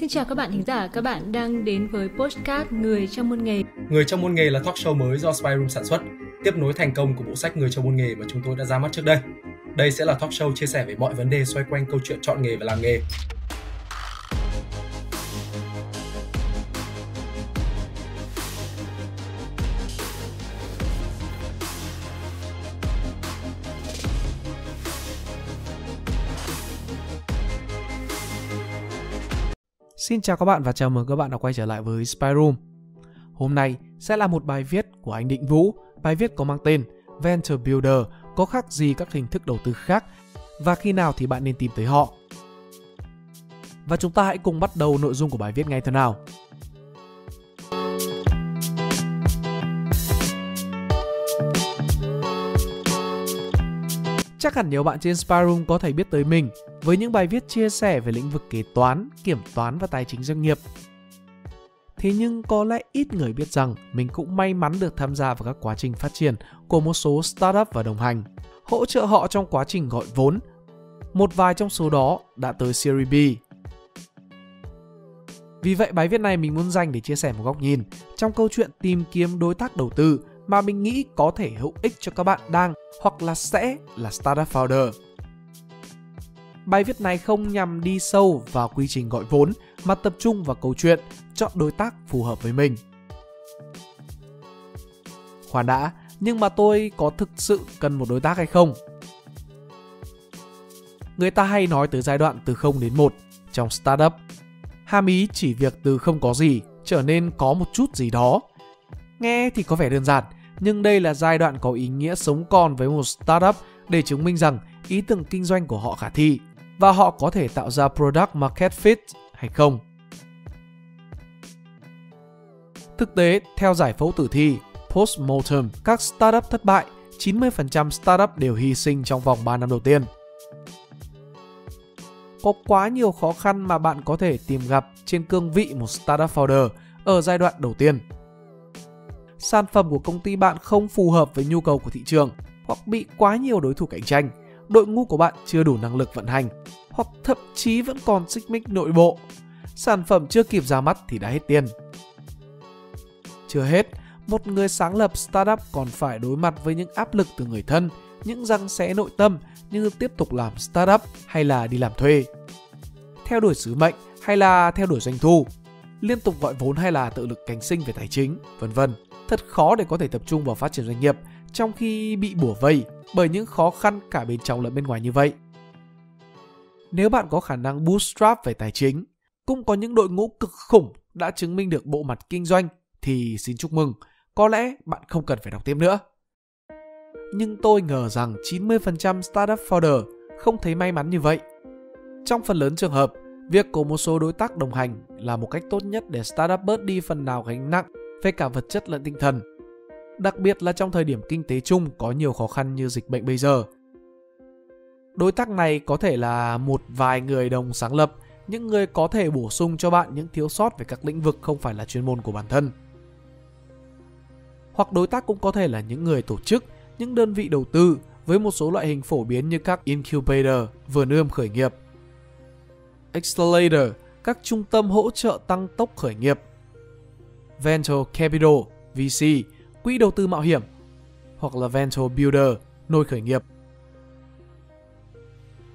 Xin chào các bạn thính giả, các bạn đang đến với postcard Người trong môn nghề. Người trong môn nghề là talk show mới do Spyroom sản xuất, tiếp nối thành công của bộ sách Người trong môn nghề mà chúng tôi đã ra mắt trước đây. Đây sẽ là talk show chia sẻ về mọi vấn đề xoay quanh câu chuyện chọn nghề và làm nghề. Xin chào các bạn và chào mừng các bạn đã quay trở lại với Spy Room. Hôm nay sẽ là một bài viết của anh Định Vũ. Bài viết có mang tên Venture Builder, có khác gì các hình thức đầu tư khác và khi nào thì bạn nên tìm tới họ. Và chúng ta hãy cùng bắt đầu nội dung của bài viết ngay thế nào. Chắc hẳn nhiều bạn trên Spyroom có thể biết tới mình với những bài viết chia sẻ về lĩnh vực kế toán, kiểm toán và tài chính doanh nghiệp. Thế nhưng có lẽ ít người biết rằng mình cũng may mắn được tham gia vào các quá trình phát triển của một số startup và đồng hành, hỗ trợ họ trong quá trình gọi vốn. Một vài trong số đó đã tới Series B. Vì vậy bài viết này mình muốn dành để chia sẻ một góc nhìn trong câu chuyện tìm kiếm đối tác đầu tư mà mình nghĩ có thể hữu ích cho các bạn đang hoặc là sẽ là startup founder. Bài viết này không nhằm đi sâu vào quy trình gọi vốn mà tập trung vào câu chuyện chọn đối tác phù hợp với mình. Khoan đã, nhưng mà tôi có thực sự cần một đối tác hay không? Người ta hay nói tới giai đoạn từ 0 đến 1 trong startup. Hàm ý chỉ việc từ không có gì trở nên có một chút gì đó. Nghe thì có vẻ đơn giản, nhưng đây là giai đoạn có ý nghĩa sống còn với một startup để chứng minh rằng ý tưởng kinh doanh của họ khả thi và họ có thể tạo ra product market fit hay không. Thực tế, theo giải phẫu tử thi Postmortem, các startup thất bại, 90% startup đều hy sinh trong vòng 3 năm đầu tiên. Có quá nhiều khó khăn mà bạn có thể tìm gặp trên cương vị một startup founder ở giai đoạn đầu tiên sản phẩm của công ty bạn không phù hợp với nhu cầu của thị trường hoặc bị quá nhiều đối thủ cạnh tranh, đội ngũ của bạn chưa đủ năng lực vận hành hoặc thậm chí vẫn còn xích mích nội bộ. Sản phẩm chưa kịp ra mắt thì đã hết tiền. Chưa hết, một người sáng lập startup còn phải đối mặt với những áp lực từ người thân, những răng xé nội tâm như tiếp tục làm startup hay là đi làm thuê. Theo đuổi sứ mệnh hay là theo đuổi doanh thu, liên tục gọi vốn hay là tự lực cánh sinh về tài chính, vân vân thật khó để có thể tập trung vào phát triển doanh nghiệp trong khi bị bủa vây bởi những khó khăn cả bên trong lẫn bên ngoài như vậy. Nếu bạn có khả năng bootstrap về tài chính, cũng có những đội ngũ cực khủng đã chứng minh được bộ mặt kinh doanh thì xin chúc mừng, có lẽ bạn không cần phải đọc tiếp nữa. Nhưng tôi ngờ rằng 90% startup founder không thấy may mắn như vậy. Trong phần lớn trường hợp, việc có một số đối tác đồng hành là một cách tốt nhất để startup bớt đi phần nào gánh nặng về cả vật chất lẫn tinh thần. Đặc biệt là trong thời điểm kinh tế chung có nhiều khó khăn như dịch bệnh bây giờ. Đối tác này có thể là một vài người đồng sáng lập, những người có thể bổ sung cho bạn những thiếu sót về các lĩnh vực không phải là chuyên môn của bản thân. Hoặc đối tác cũng có thể là những người tổ chức, những đơn vị đầu tư với một số loại hình phổ biến như các incubator, vườn ươm khởi nghiệp, accelerator, các trung tâm hỗ trợ tăng tốc khởi nghiệp, Venture Capital, VC, quỹ đầu tư mạo hiểm, hoặc là Venture Builder, nôi khởi nghiệp.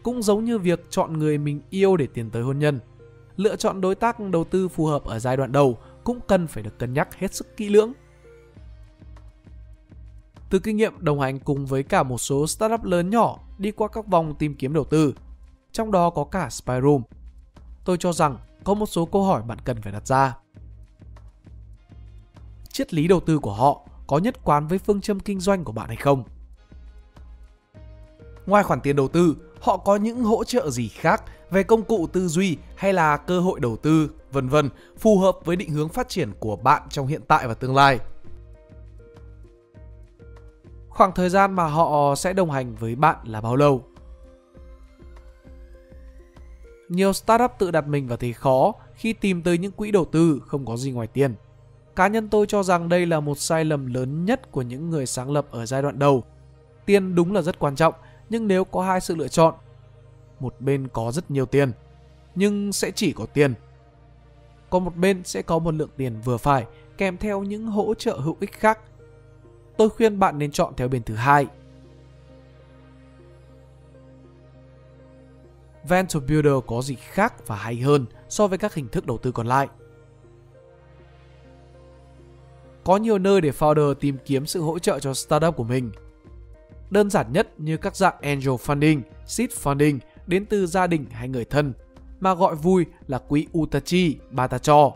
Cũng giống như việc chọn người mình yêu để tiến tới hôn nhân, lựa chọn đối tác đầu tư phù hợp ở giai đoạn đầu cũng cần phải được cân nhắc hết sức kỹ lưỡng. Từ kinh nghiệm đồng hành cùng với cả một số startup lớn nhỏ đi qua các vòng tìm kiếm đầu tư, trong đó có cả Spyroom, tôi cho rằng có một số câu hỏi bạn cần phải đặt ra triết lý đầu tư của họ có nhất quán với phương châm kinh doanh của bạn hay không. Ngoài khoản tiền đầu tư, họ có những hỗ trợ gì khác về công cụ tư duy hay là cơ hội đầu tư, vân vân, phù hợp với định hướng phát triển của bạn trong hiện tại và tương lai. Khoảng thời gian mà họ sẽ đồng hành với bạn là bao lâu? Nhiều startup tự đặt mình vào thế khó khi tìm tới những quỹ đầu tư không có gì ngoài tiền. Cá nhân tôi cho rằng đây là một sai lầm lớn nhất của những người sáng lập ở giai đoạn đầu. Tiền đúng là rất quan trọng, nhưng nếu có hai sự lựa chọn, một bên có rất nhiều tiền, nhưng sẽ chỉ có tiền, còn một bên sẽ có một lượng tiền vừa phải kèm theo những hỗ trợ hữu ích khác. Tôi khuyên bạn nên chọn theo bên thứ hai. Venture Builder có gì khác và hay hơn so với các hình thức đầu tư còn lại? Có nhiều nơi để founder tìm kiếm sự hỗ trợ cho startup của mình. Đơn giản nhất như các dạng angel funding, seed funding đến từ gia đình hay người thân, mà gọi vui là quỹ Utachi Batacho.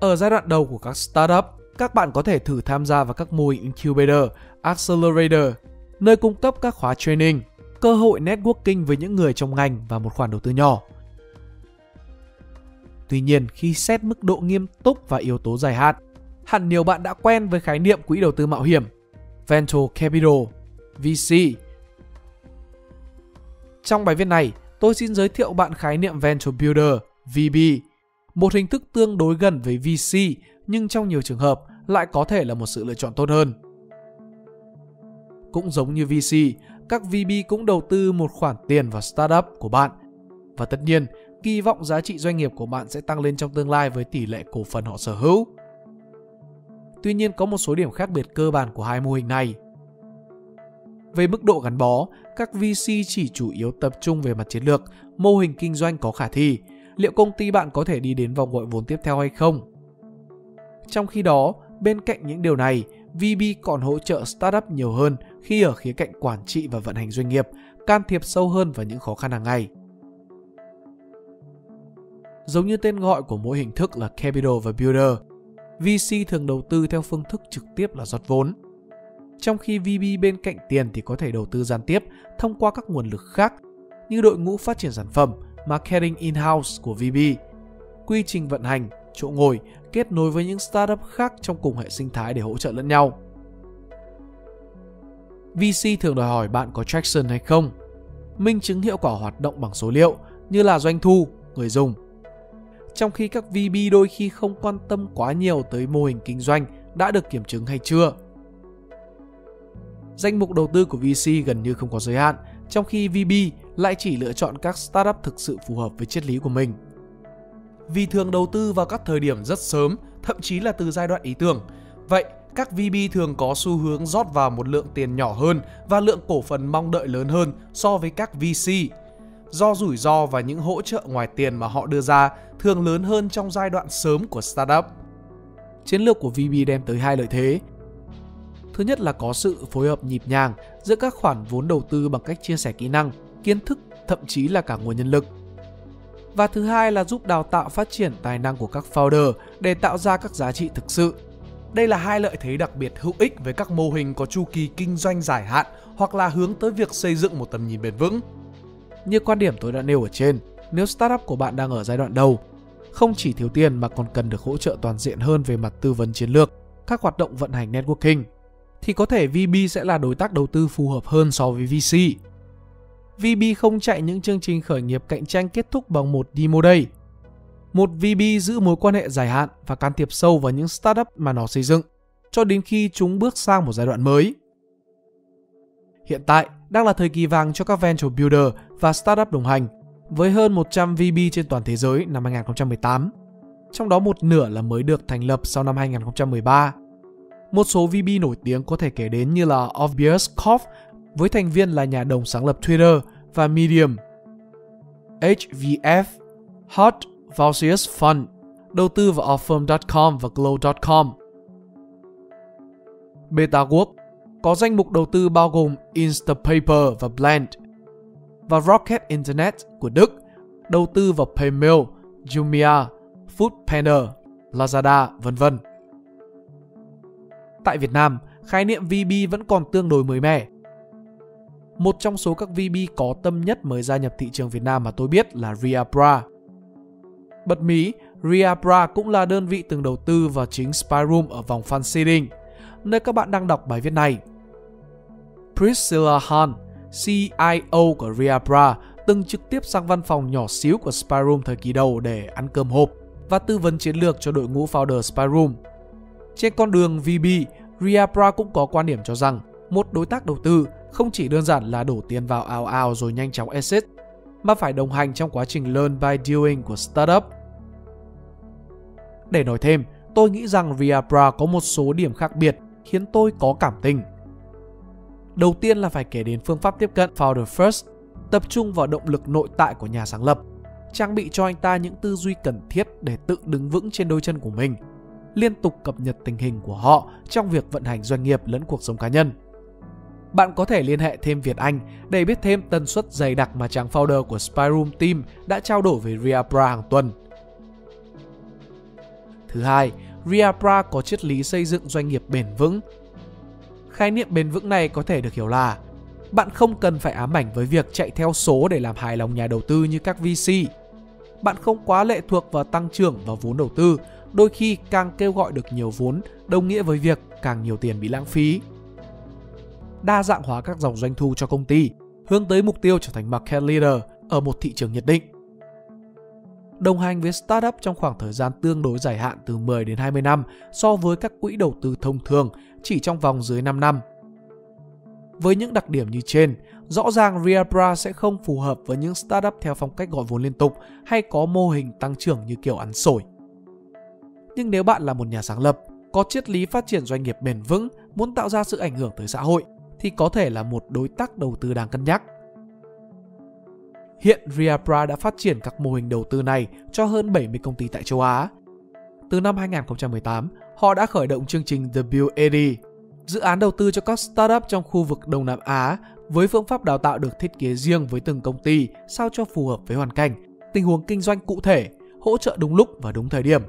Ở giai đoạn đầu của các startup, các bạn có thể thử tham gia vào các mô hình incubator, accelerator, nơi cung cấp các khóa training, cơ hội networking với những người trong ngành và một khoản đầu tư nhỏ. Tuy nhiên, khi xét mức độ nghiêm túc và yếu tố dài hạn, hẳn nhiều bạn đã quen với khái niệm quỹ đầu tư mạo hiểm, Venture Capital, VC. Trong bài viết này, tôi xin giới thiệu bạn khái niệm Venture Builder, VB, một hình thức tương đối gần với VC nhưng trong nhiều trường hợp lại có thể là một sự lựa chọn tốt hơn. Cũng giống như VC, các VB cũng đầu tư một khoản tiền vào startup của bạn. Và tất nhiên, kỳ vọng giá trị doanh nghiệp của bạn sẽ tăng lên trong tương lai với tỷ lệ cổ phần họ sở hữu. Tuy nhiên có một số điểm khác biệt cơ bản của hai mô hình này. Về mức độ gắn bó, các VC chỉ chủ yếu tập trung về mặt chiến lược, mô hình kinh doanh có khả thi, liệu công ty bạn có thể đi đến vòng gọi vốn tiếp theo hay không. Trong khi đó, bên cạnh những điều này, VB còn hỗ trợ startup nhiều hơn khi ở khía cạnh quản trị và vận hành doanh nghiệp, can thiệp sâu hơn vào những khó khăn hàng ngày. Giống như tên gọi của mỗi hình thức là Capital và Builder, VC thường đầu tư theo phương thức trực tiếp là rót vốn. Trong khi VB bên cạnh tiền thì có thể đầu tư gián tiếp thông qua các nguồn lực khác như đội ngũ phát triển sản phẩm, marketing in-house của VB, quy trình vận hành, chỗ ngồi, kết nối với những startup khác trong cùng hệ sinh thái để hỗ trợ lẫn nhau. VC thường đòi hỏi bạn có traction hay không, minh chứng hiệu quả hoạt động bằng số liệu như là doanh thu, người dùng. Trong khi các VB đôi khi không quan tâm quá nhiều tới mô hình kinh doanh đã được kiểm chứng hay chưa. Danh mục đầu tư của VC gần như không có giới hạn, trong khi VB lại chỉ lựa chọn các startup thực sự phù hợp với triết lý của mình. Vì thường đầu tư vào các thời điểm rất sớm, thậm chí là từ giai đoạn ý tưởng. Vậy, các VB thường có xu hướng rót vào một lượng tiền nhỏ hơn và lượng cổ phần mong đợi lớn hơn so với các VC. Do rủi ro và những hỗ trợ ngoài tiền mà họ đưa ra thường lớn hơn trong giai đoạn sớm của startup. Chiến lược của VB đem tới hai lợi thế. Thứ nhất là có sự phối hợp nhịp nhàng giữa các khoản vốn đầu tư bằng cách chia sẻ kỹ năng, kiến thức, thậm chí là cả nguồn nhân lực. Và thứ hai là giúp đào tạo phát triển tài năng của các founder để tạo ra các giá trị thực sự. Đây là hai lợi thế đặc biệt hữu ích với các mô hình có chu kỳ kinh doanh dài hạn hoặc là hướng tới việc xây dựng một tầm nhìn bền vững. Như quan điểm tôi đã nêu ở trên, nếu startup của bạn đang ở giai đoạn đầu, không chỉ thiếu tiền mà còn cần được hỗ trợ toàn diện hơn về mặt tư vấn chiến lược, các hoạt động vận hành networking, thì có thể VB sẽ là đối tác đầu tư phù hợp hơn so với VC. VB không chạy những chương trình khởi nghiệp cạnh tranh kết thúc bằng một demo day. Một VB giữ mối quan hệ dài hạn và can thiệp sâu vào những startup mà nó xây dựng, cho đến khi chúng bước sang một giai đoạn mới. Hiện tại đang là thời kỳ vàng cho các venture builder và startup đồng hành, với hơn 100 VB trên toàn thế giới năm 2018. Trong đó một nửa là mới được thành lập sau năm 2013. Một số VB nổi tiếng có thể kể đến như là Obvious Corp với thành viên là nhà đồng sáng lập Twitter và Medium. HVF Hot Vouchers Fund đầu tư vào Offirm.com và Glow.com. BetaWork có danh mục đầu tư bao gồm Instapaper và Blend và Rocket Internet của Đức đầu tư vào Paymail, Jumia, Foodpanda, Lazada, vân vân. Tại Việt Nam, khái niệm VB vẫn còn tương đối mới mẻ. Một trong số các VB có tâm nhất mới gia nhập thị trường Việt Nam mà tôi biết là Riabra. Bật mí, Riabra cũng là đơn vị từng đầu tư vào chính Spyroom ở vòng fan seeding, nơi các bạn đang đọc bài viết này. Priscilla Han, CIO của Riabra, từng trực tiếp sang văn phòng nhỏ xíu của Spyroom thời kỳ đầu để ăn cơm hộp và tư vấn chiến lược cho đội ngũ founder Spyroom. Trên con đường VB, Riabra cũng có quan điểm cho rằng một đối tác đầu tư không chỉ đơn giản là đổ tiền vào ao ao rồi nhanh chóng exit, mà phải đồng hành trong quá trình learn by doing của startup. Để nói thêm, tôi nghĩ rằng Viabra có một số điểm khác biệt khiến tôi có cảm tình. Đầu tiên là phải kể đến phương pháp tiếp cận Founder First, tập trung vào động lực nội tại của nhà sáng lập, trang bị cho anh ta những tư duy cần thiết để tự đứng vững trên đôi chân của mình, liên tục cập nhật tình hình của họ trong việc vận hành doanh nghiệp lẫn cuộc sống cá nhân. Bạn có thể liên hệ thêm Việt Anh để biết thêm tần suất dày đặc mà chàng founder của Spyroom Team đã trao đổi với Ria Bra hàng tuần. Thứ hai, Ria Bra có triết lý xây dựng doanh nghiệp bền vững. Khái niệm bền vững này có thể được hiểu là bạn không cần phải ám ảnh với việc chạy theo số để làm hài lòng nhà đầu tư như các VC. Bạn không quá lệ thuộc vào tăng trưởng và vốn đầu tư, đôi khi càng kêu gọi được nhiều vốn đồng nghĩa với việc càng nhiều tiền bị lãng phí đa dạng hóa các dòng doanh thu cho công ty, hướng tới mục tiêu trở thành market leader ở một thị trường nhất định. Đồng hành với startup trong khoảng thời gian tương đối dài hạn từ 10 đến 20 năm so với các quỹ đầu tư thông thường chỉ trong vòng dưới 5 năm. Với những đặc điểm như trên, rõ ràng Riabra sẽ không phù hợp với những startup theo phong cách gọi vốn liên tục hay có mô hình tăng trưởng như kiểu ăn sổi. Nhưng nếu bạn là một nhà sáng lập, có triết lý phát triển doanh nghiệp bền vững, muốn tạo ra sự ảnh hưởng tới xã hội thì có thể là một đối tác đầu tư đáng cân nhắc. Hiện Riapra đã phát triển các mô hình đầu tư này cho hơn 70 công ty tại châu Á. Từ năm 2018, họ đã khởi động chương trình The Build 80, dự án đầu tư cho các startup trong khu vực Đông Nam Á với phương pháp đào tạo được thiết kế riêng với từng công ty sao cho phù hợp với hoàn cảnh, tình huống kinh doanh cụ thể, hỗ trợ đúng lúc và đúng thời điểm.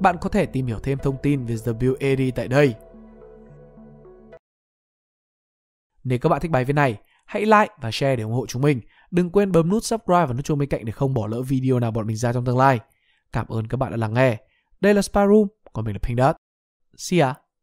Bạn có thể tìm hiểu thêm thông tin về The Build 80 tại đây. Nếu các bạn thích bài viết này, hãy like và share để ủng hộ chúng mình. Đừng quên bấm nút subscribe và nút chuông bên cạnh để không bỏ lỡ video nào bọn mình ra trong tương lai. Cảm ơn các bạn đã lắng nghe. Đây là Sparum, 公平的 See ya.